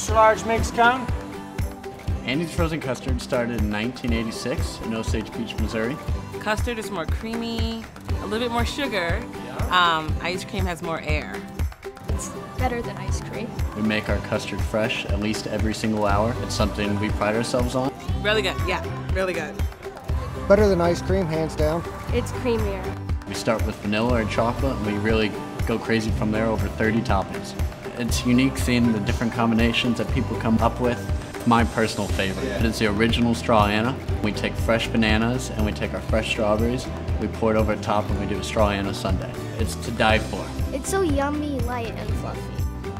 extra large mixed cone. Andy's Frozen Custard started in 1986 in Osage Beach, Missouri. Custard is more creamy, a little bit more sugar. Um, ice cream has more air. It's better than ice cream. We make our custard fresh at least every single hour. It's something we pride ourselves on. Really good, yeah, really good. Better than ice cream, hands down. It's creamier. We start with vanilla or chocolate and we really go crazy from there over 30 toppings. It's unique seeing the different combinations that people come up with. My personal favorite is the original Straw-Nana. We take fresh bananas and we take our fresh strawberries, we pour it over top and we do a Straw-Nana sundae. It's to die for. It's so yummy, light, and fluffy.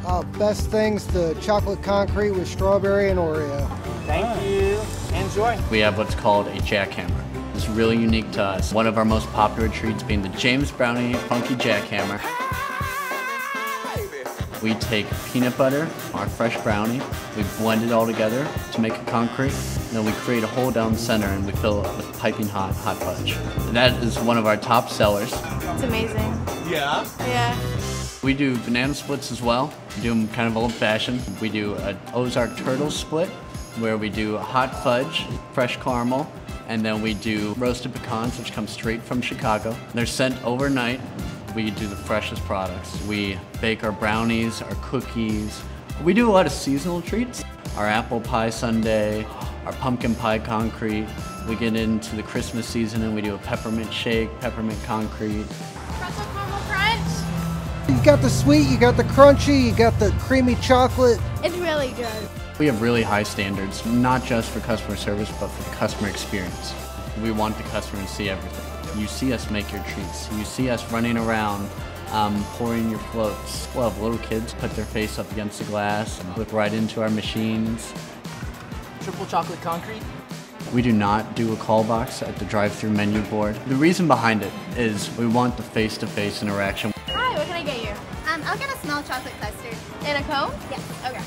Uh, best things, the chocolate concrete with strawberry and Oreo. Thank you. Enjoy. We have what's called a jackhammer. It's really unique to us. One of our most popular treats being the James Brownie Funky Jackhammer. We take peanut butter, our fresh brownie, we blend it all together to make a concrete, and then we create a hole down the center and we fill it with piping hot hot fudge. And that is one of our top sellers. It's amazing. Yeah. Yeah. We do banana splits as well. We do them kind of old fashioned. We do an Ozark turtle split where we do hot fudge, fresh caramel, and then we do roasted pecans, which come straight from Chicago. They're sent overnight. We do the freshest products. We bake our brownies, our cookies. We do a lot of seasonal treats. Our apple pie sundae, our pumpkin pie concrete. We get into the Christmas season and we do a peppermint shake, peppermint concrete. Pretzel caramel crunch. You got the sweet, you got the crunchy, you got the creamy chocolate. It's really good. We have really high standards, not just for customer service, but for the customer experience. We want the customer to see everything. You see us make your treats. You see us running around, um, pouring your floats. We'll have little kids put their face up against the glass and look right into our machines. Triple chocolate concrete. We do not do a call box at the drive-through menu board. The reason behind it is we want the face-to-face interaction. Hi, what can I get you? Um, I'll get a small chocolate custard. And a cone? Yes. Okay.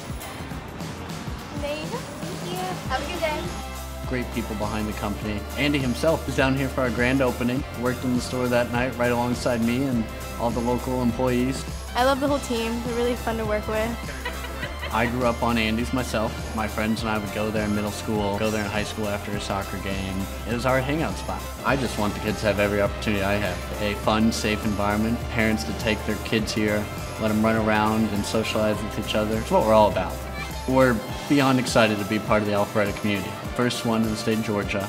There. Thank you. Have a good day. Great people behind the company. Andy himself is down here for our grand opening. Worked in the store that night right alongside me and all the local employees. I love the whole team. They're really fun to work with. I grew up on Andy's myself. My friends and I would go there in middle school, go there in high school after a soccer game. It was our hangout spot. I just want the kids to have every opportunity I have. A fun, safe environment, parents to take their kids here, let them run around and socialize with each other. It's what we're all about. We're beyond excited to be part of the Alpharetta community. First one in the state of Georgia,